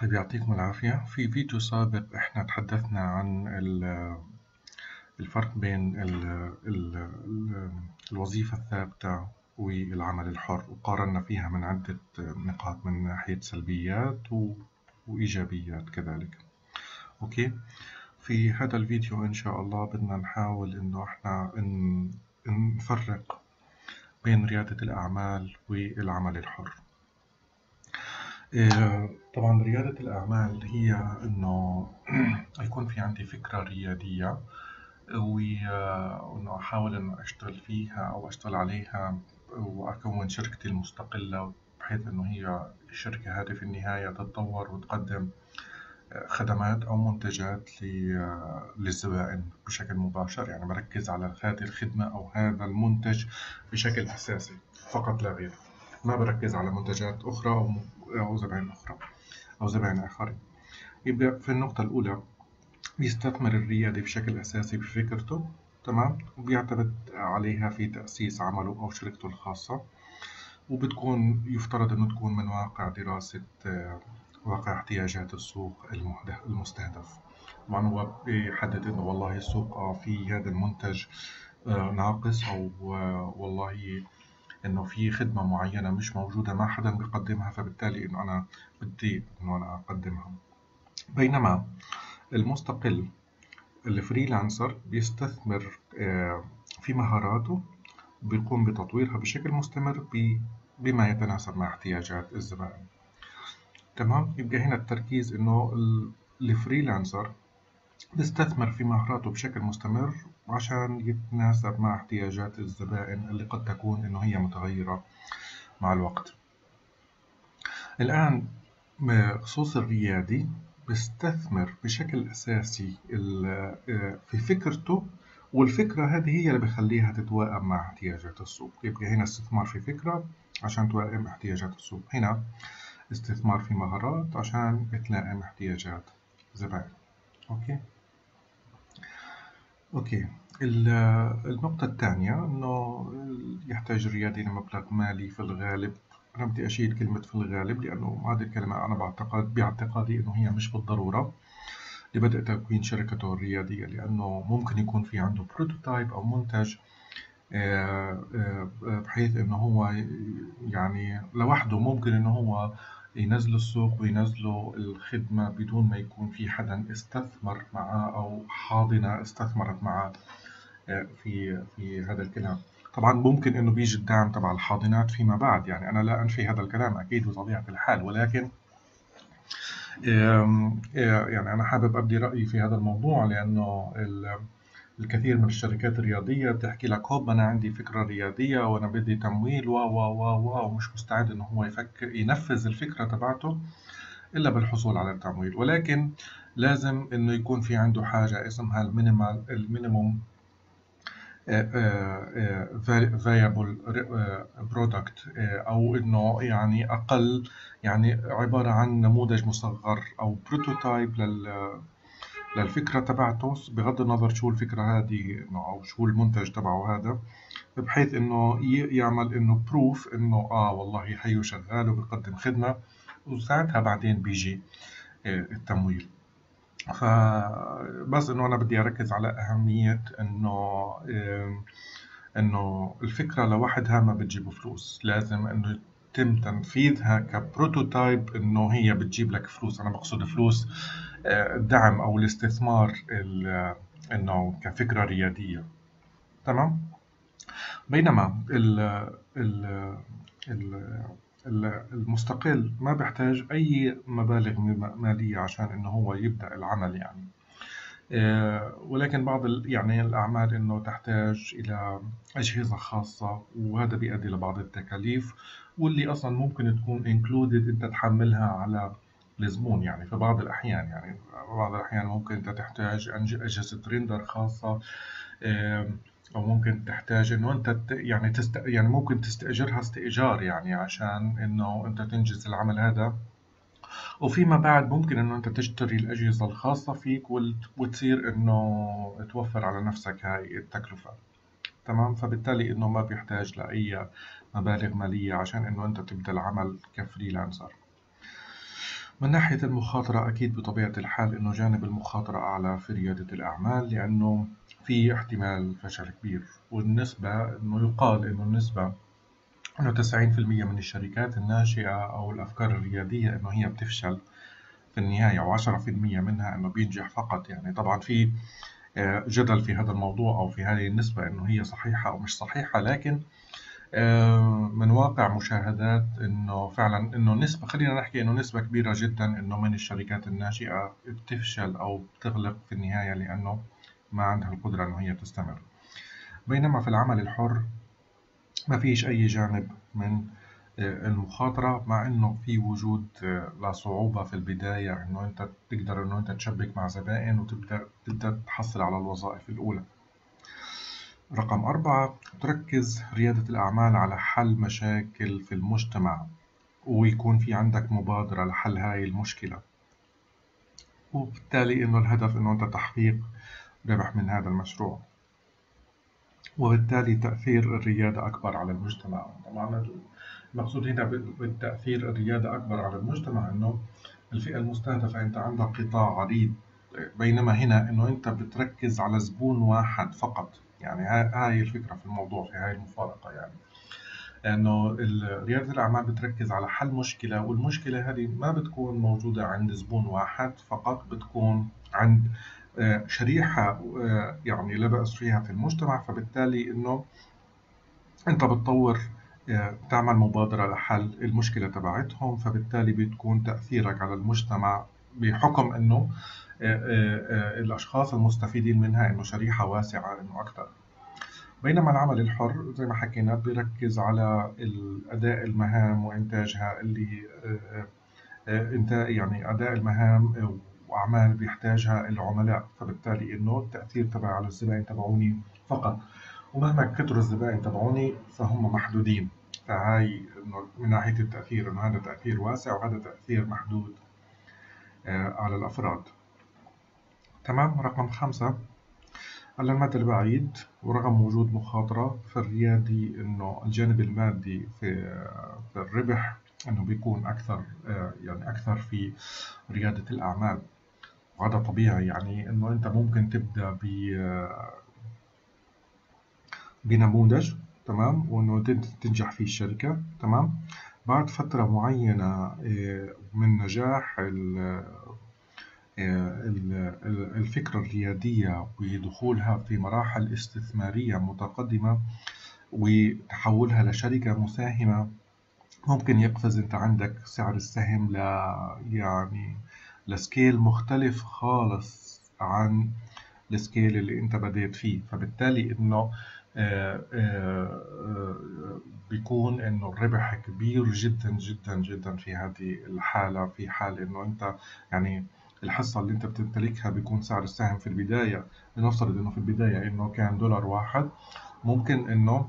طيب يعطيكم العافية. في فيديو سابق إحنا تحدثنا عن الفرق بين الوظيفة الثابتة والعمل الحر وقارنا فيها من عدة نقاط من ناحية سلبيات وإيجابيات كذلك. أوكي؟ في هذا الفيديو إن شاء الله بدنا نحاول إنه إحنا نفرق بين ريادة الأعمال والعمل الحر. طبعا ريادة الأعمال هي إنه يكون في عندي فكرة ريادية وإنه أحاول إنه أشتغل فيها أو أشتغل عليها وأكون شركتي المستقلة بحيث إنه هي الشركة هذه في النهاية تتطور وتقدم آه، خدمات أو منتجات للزبائن بشكل مباشر. يعني بركز على هذه الخدمة أو هذا المنتج بشكل أساسي فقط لا غير ما بركز على منتجات أخرى أو أو زبائن أخرى أو زبائن آخرين. يبدأ في النقطة الأولى بيستثمر الريادي بشكل أساسي بفكرته تمام؟ وبيعتمد عليها في تأسيس عمله أو شركته الخاصة. وبتكون يفترض أنه تكون من واقع دراسة آه، واقع احتياجات السوق المستهدف. طبعا هو بيحدد إنه والله السوق آه، في هذا المنتج آه، ناقص أو والله إنه في خدمة معينة مش موجودة ما حدا بيقدمها فبالتالي إنه أنا بدي إنه أنا أقدمها. بينما المستقل ال freelancer بيستثمر آه، في مهاراته بيقوم بتطويرها بشكل مستمر بما يتناسب مع احتياجات الزبائن. تمام؟ يبقى هنا التركيز إنه ال freelancer بيستثمر في مهاراته بشكل مستمر عشان يتناسب مع احتياجات الزبائن اللي قد تكون إنه هي متغيرة مع الوقت. الآن بخصوص الريادي بيستثمر بشكل أساسي في فكرته والفكرة هذه هي اللي بخليها تتوائم مع احتياجات السوق. يبقى هنا استثمار في فكرة عشان توائم احتياجات السوق. هنا استثمار في مهارات عشان تلائم احتياجات زبائن. okay؟ okay. النقطة الثانية إنه يحتاج الريادي لمبلغ مالي في الغالب. أنا بدي أشيل كلمة في الغالب لأنه هذه الكلمة أنا بعتقد باعتقادي إنه هي مش بالضرورة لبدء تكوين شركته الريادية لأنه ممكن يكون في عنده prototype أو منتج آه، آه، بحيث إنه هو يعني لوحده ممكن إنه هو ينزلوا السوق وينزلوا الخدمة بدون ما يكون في حدا استثمر معاه أو حاضنة استثمرت معاه آه، في في هذا الكلام. طبعا ممكن إنه بيجي الدعم تبع الحاضنات فيما بعد يعني أنا لا أنفي هذا الكلام أكيد بطبيعة الحال ولكن يعني أنا حابب أبدي رأيي في هذا الموضوع لأنه الكثير من الشركات الرياضية بتحكي لك هوب أنا عندي فكرة رياضية وأنا بدي تمويل و و و و ومش مستعد إنه هو يفكر ينفذ الفكرة تبعته إلا بالحصول على التمويل. ولكن لازم إنه يكون في عنده حاجة اسمها ال minimal ال minimum viable product أو إنه يعني أقل يعني عبارة عن نموذج مصغر أو prototype لل للفكرة تبعته بغض النظر شو الفكرة هذه أو شو المنتج تبعه هذا بحيث إنه يعمل إنه proof إنه آه والله هيو شغال وبيقدم خدمة وساعتها بعدين بيجي آه، التمويل. فبس إنه أنا بدي أركز على أهمية إنه إنه الفكرة لوحدها ما بتجيب فلوس. لازم إنه يتم تنفيذها كبروتوتايب إنه هي بتجيب لك فلوس. أنا بقصد فلوس الدعم أو الاستثمار إنه كفكرة ريادية. تمام؟ بينما ال ال المستقل ما بيحتاج أي مبالغ مالية عشان إنه هو يبدأ العمل يعني. آه، ولكن بعض يعني الأعمال إنه تحتاج إلى أجهزة خاصة وهذا بيؤدي لبعض التكاليف واللي أصلا ممكن تكون included أنت تحملها على الزبون يعني في بعض الأحيان يعني. بعض الأحيان ممكن أنت تحتاج أجهزة ريندر خاصة أو ممكن تحتاج إنه أنت يعني تست يعني ممكن تستأجرها استئجار يعني عشان إنه أنت تنجز العمل هذا. وفيما بعد ممكن إنه أنت تشتري الأجهزة الخاصة فيك وتصير إنه توفر على نفسك هاي التكلفة. تمام؟ فبالتالي إنه ما بيحتاج لأي مبالغ مالية عشان إنه أنت تبدأ العمل كفريلانسر. من ناحية المخاطرة أكيد بطبيعة الحال إنه جانب المخاطرة أعلى في ريادة الأعمال لأنه في احتمال فشل كبير. والنسبة إنه يقال إنه النسبة إنه 90% من الشركات الناشئة أو الأفكار الريادية إنه هي بتفشل في النهاية و10% منها إنه بينجح فقط. يعني طبعا في آه، جدل في هذا الموضوع أو في هذه النسبة إنه هي صحيحة أو مش صحيحة لكن من واقع مشاهدات إنه فعلا إنه نسبة خلينا نحكي إنه نسبة كبيرة جدا إنه من الشركات الناشئة بتفشل أو بتغلق في النهاية لأنه ما عندها القدرة إنه هي تستمر. بينما في العمل الحر ما فيش أي جانب من آه، المخاطرة مع إنه في وجود آه، لصعوبة في البداية إنه أنت تقدر إنه أنت تشبك مع زبائن وتبدأ تبدأ تحصل على الوظائف الأولى. رقم أربعة تركز ريادة الأعمال على حل مشاكل في المجتمع ويكون في عندك مبادرة لحل هاي المشكلة. وبالتالي إنه الهدف إنه أنت تحقيق ربح من هذا المشروع. وبالتالي تأثير الريادة أكبر على المجتمع. طبعا المقصود هنا بالتأثير الريادة أكبر على المجتمع إنه الفئة المستهدفة أنت عندك قطاع عريض بينما هنا إنه أنت بتركز على زبون واحد فقط. يعني هاي الفكرة في الموضوع في هاي المفارقة يعني. إنه ريادة الأعمال بتركز على حل مشكلة والمشكلة هذه ما بتكون موجودة عند زبون واحد فقط بتكون عند آه، شريحة آه، يعني لا بأس فيها في المجتمع. فبالتالي إنه أنت بتطور آه، تعمل مبادرة لحل المشكلة تبعتهم فبالتالي بتكون تأثيرك على المجتمع بحكم آه، الأشخاص المستفيدين منها إنه شريحة واسعة إنه أكثر بينما العمل الحر زي ما حكينا بيركز على اداء المهام وإنتاجها اللي انت يعني أداء المهام وأعمال بيحتاجها العملاء. فبالتالي إنه التأثير تبع على الزبائن تبعوني فقط. ومهما كثروا الزبائن تبعوني فهم محدودين. فهاي إنه من ناحية التأثير إنه هذا تأثير واسع وهذا تأثير محدود على الأفراد. تمام؟ رقم خمسة. على المدى البعيد ورغم وجود مخاطرة فالريادي إنه الجانب المادي في في الربح إنه بيكون أكثر يعني أكثر في ريادة الأعمال. وهذا طبيعي يعني إنه أنت ممكن تبدأ ب بنموذج تمام؟ وإنه تنجح فيه الشركة تمام؟ بعد فترة معينة من نجاح الفكرة الريادية ودخولها في مراحل استثمارية متقدمة وتحولها لشركة مساهمة ممكن يقفز. أنت عندك سعر السهم ل يعني لسكيل مختلف خالص عن السكيل اللي أنت بديت فيه. فبالتالي إنه آه، آه، آه، بيكون إنه الربح كبير جدا جدا جدا في هذه الحالة في حال إنه أنت يعني الحصة اللي أنت بتمتلكها بيكون سعر السهم في البداية لنفترض إنه في البداية إنه كان دولار واحد ممكن إنه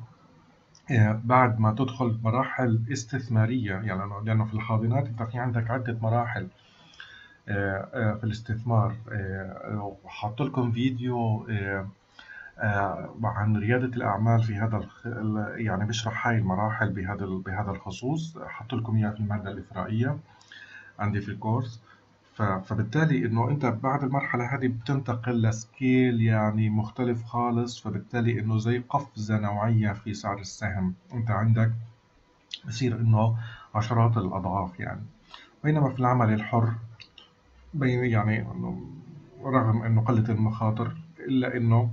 آه، بعد ما تدخل مراحل استثمارية يعني لأنه في الحاضنات أنت في عندك عدة مراحل آه، آه، في الاستثمار وحط لكم فيديو عن ريادة الأعمال في هذا يعني بشرح هاي المراحل بهذا بهذا الخصوص حط لكم إياه في المادة الإثرائية عندي في الكورس. فبالتالي إنه أنت بعد المرحلة هذه بتنتقل لسكيل يعني مختلف خالص فبالتالي إنه زي قفزة نوعية في سعر السهم. أنت عندك بصير إنه عشرات الأضعاف يعني. بينما في العمل الحر بين يعني إنه رغم إنه قلة المخاطر إلا إنه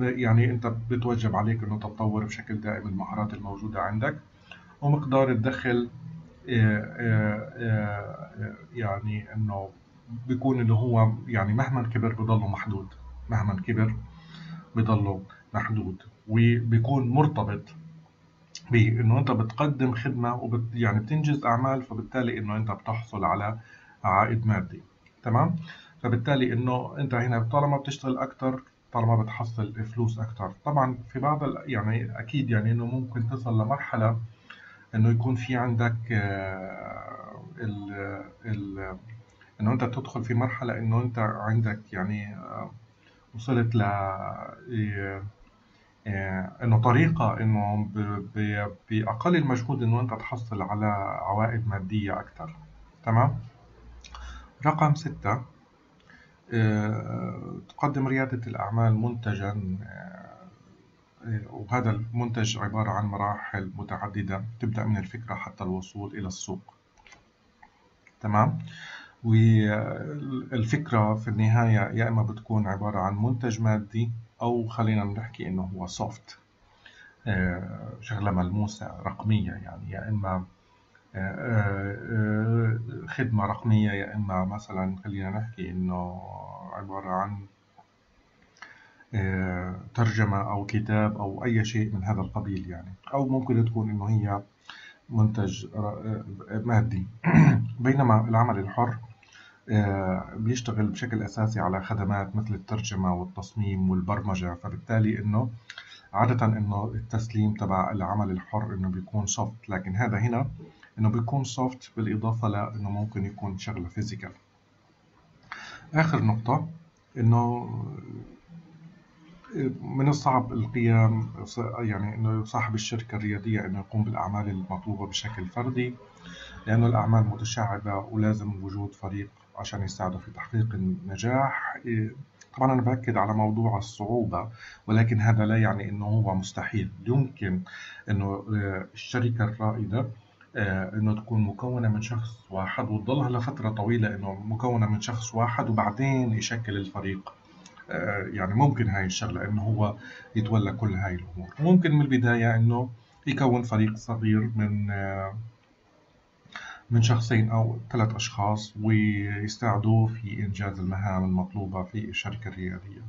يعني أنت بتوجب عليك إنه تطور بشكل دائم المهارات الموجودة عندك ومقدار الدخل يعني إنه بيكون اللي هو يعني مهما كبر بضله محدود مهما كبر بضله محدود وبيكون مرتبط بانه أنت بتقدم خدمة وبت يعني بتنجز أعمال فبالتالي إنه أنت بتحصل على عائد مادي. تمام؟ فبالتالي إنه أنت هنا طالما بتشتغل أكثر طالما بتحصل فلوس أكثر طبعا في بعض يعني أكيد يعني إنه ممكن تصل لمرحلة إنه يكون في عندك آه، ال ال إنه أنت تدخل في مرحلة إنه أنت عندك يعني آه، وصلت ل آه، إنه طريقة إنه بأقل المجهود إنه أنت تحصل على عوائد مادية أكثر تمام؟ رقم ستة تقدم ريادة الأعمال منتجا وهذا المنتج عبارة عن مراحل متعددة تبدأ من الفكرة حتى الوصول إلى السوق. تمام؟ والفكرة في النهاية يا إما بتكون عبارة عن منتج مادي أو خلينا نحكي إنه هو سوفت آه، شغلة ملموسة رقمية يعني. يا إما خدمة رقمية يا إما مثلا خلينا نحكي إنه عبارة عن آه، ترجمة أو كتاب أو أي شيء من هذا القبيل يعني. أو ممكن تكون إنه هي منتج آه، مادي. بينما العمل الحر آه، بيشتغل بشكل أساسي على خدمات مثل الترجمة والتصميم والبرمجة. فبالتالي إنه عادة إنه التسليم تبع العمل الحر إنه بيكون soft لكن هذا هنا إنه بيكون soft بالإضافة لإنه ممكن يكون شغلة physical آخر نقطة إنه من الصعب القيام يعني إنه صاحب الشركة الريادية إنه يقوم بالأعمال المطلوبة بشكل فردي لأنه الأعمال متشعبة ولازم وجود فريق عشان يساعده في تحقيق النجاح. طبعا أنا بأكد على موضوع الصعوبة ولكن هذا لا يعني إنه هو مستحيل. يمكن إنه الشركة الرائدة آه، إنه تكون مكونة من شخص واحد وتضلها لفترة طويلة إنه مكونة من شخص واحد وبعدين يشكل الفريق. آه، يعني ممكن هاي الشغلة إنه هو يتولى كل هاي الأمور. ممكن من البداية إنه يكون فريق صغير من آه، من شخصين أو ثلاث أشخاص ويساعدوه في إنجاز المهام المطلوبة في الشركة الريادية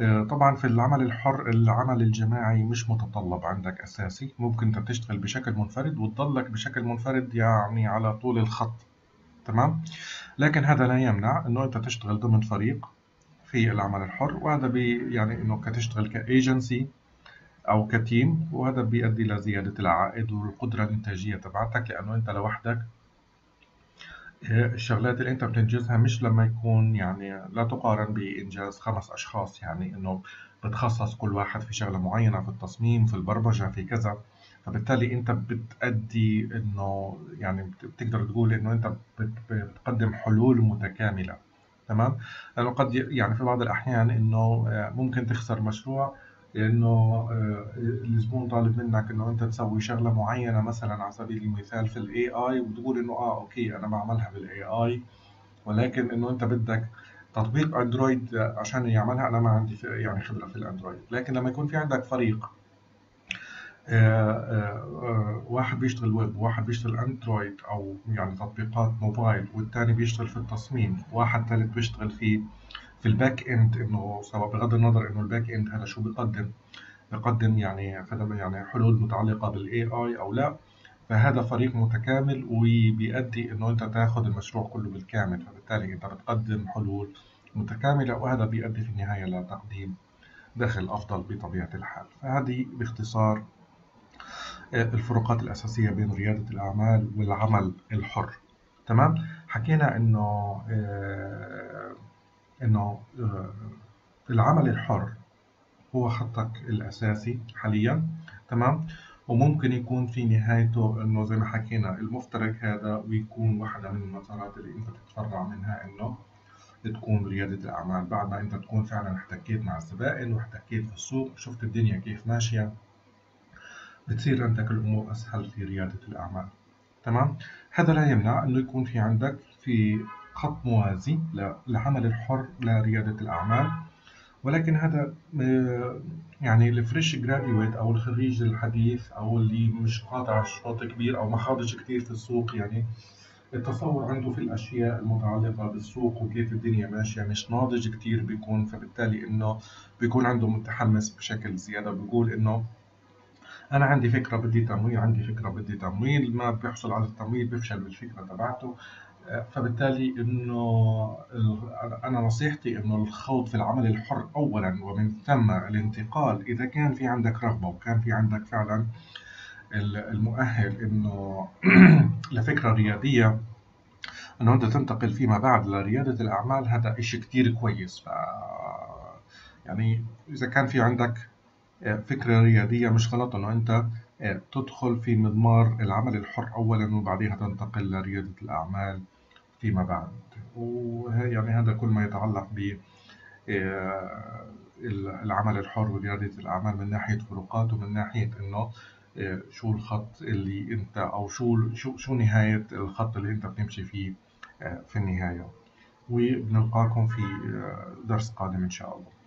آه، طبعا في العمل الحر العمل الجماعي مش متطلب عندك أساسي. ممكن أنت تشتغل بشكل منفرد وتضلك بشكل منفرد يعني على طول الخط تمام؟ لكن هذا لا يمنع أنه أنت تشتغل ضمن فريق في العمل الحر وهذا بي يعني أنه كتشتغل كايجنسي أو كتيم وهذا بيؤدي لزيادة العائد والقدرة الإنتاجية تبعتك لأنه أنت لوحدك الشغلات اللي انت بتنجزها مش لما يكون يعني لا تقارن بإنجاز خمس أشخاص يعني إنه بتخصص كل واحد في شغلة معينة في التصميم في البرمجة في كذا. فبالتالي أنت بتأدي إنه يعني بتقدر تقول إنه أنت بتقدم حلول متكاملة. تمام؟ لأنه قد يعني في بعض الأحيان إنه ممكن تخسر مشروع لأنه آه، الزبون طالب منك إنه أنت تسوي شغلة معينة مثلا على سبيل المثال في ال AI وتقول إنه آه okay أنا بعملها بال AI ولكن إنه أنت بدك تطبيق Android عشان يعملها أنا ما عندي يعني خبرة في ال Android لكن لما يكون في عندك فريق آه، آه، واحد بيشتغل ويب وواحد بيشتغل Android أو يعني تطبيقات موبايل والثاني بيشتغل في التصميم واحد ثالث بيشتغل في في ال back end إنه سواء بغض النظر إنه ال back end هذا شو بيقدم بيقدم يعني خدمة يعني حلول متعلقة بال AI أو لا. فهذا فريق متكامل وبيؤدي إنه أنت تاخذ المشروع كله بالكامل فبالتالي أنت بتقدم حلول متكاملة وهذا بيؤدي في النهاية لتقديم دخل أفضل بطبيعة الحال. فهذه باختصار آه، الفروقات الأساسية بين ريادة الأعمال والعمل الحر. تمام؟ حكينا إنه آه، إنه آه، العمل الحر هو خطك الأساسي حاليا. تمام؟ وممكن يكون في نهايته إنه زي ما حكينا المفترق هذا ويكون واحدة من المسارات اللي أنت تتفرع منها إنه تكون بريادة الأعمال. بعد ما أنت تكون فعلا احتكيت مع الزبائن واحتكيت في السوق وشفت الدنيا كيف ماشية. بتصير عندك الأمور أسهل في ريادة الأعمال. تمام؟ هذا لا يمنع أنه يكون في عندك في خط موازي للعمل الحر لريادة الأعمال. ولكن هذا آه، يعني الفريش جراديويت أو الخريج الحديث أو اللي مش قاطع شوط كبير أو ما خاضش كتير في السوق يعني التصور عنده في الأشياء المتعلقة بالسوق وكيف الدنيا ماشية مش ناضج كتير بيكون فبالتالي إنه بيكون عنده متحمس بشكل زيادة. بيقول إنه أنا عندي فكرة بدي تمويل عندي فكرة بدي تمويل. ما بيحصل على التمويل بيفشل بالفكرة تبعته. فبالتالي إنه أنا نصيحتي إنه الخوض في العمل الحر اولا ومن ثم الانتقال. إذا كان في عندك رغبة وكان في عندك فعلا المؤهل إنه لفكرة ريادية إنه أنت تنتقل فيما بعد لريادة الأعمال هذا شيء كثير كويس. ف يعني إذا كان في عندك فكرة رياديه مش غلط إنه أنت تدخل في مضمار العمل الحر اولا وبعدين تنتقل لرياده الأعمال فيما بعد. ويعني هذا كل ما يتعلق ب العمل الحر وريادة الأعمال من ناحية فروقات ومن ناحية إنه شو الخط اللي أنت أو شو شو شو نهاية الخط اللي أنت بتمشي فيه في النهاية. وبنلقاكم في درس قادم إن شاء الله.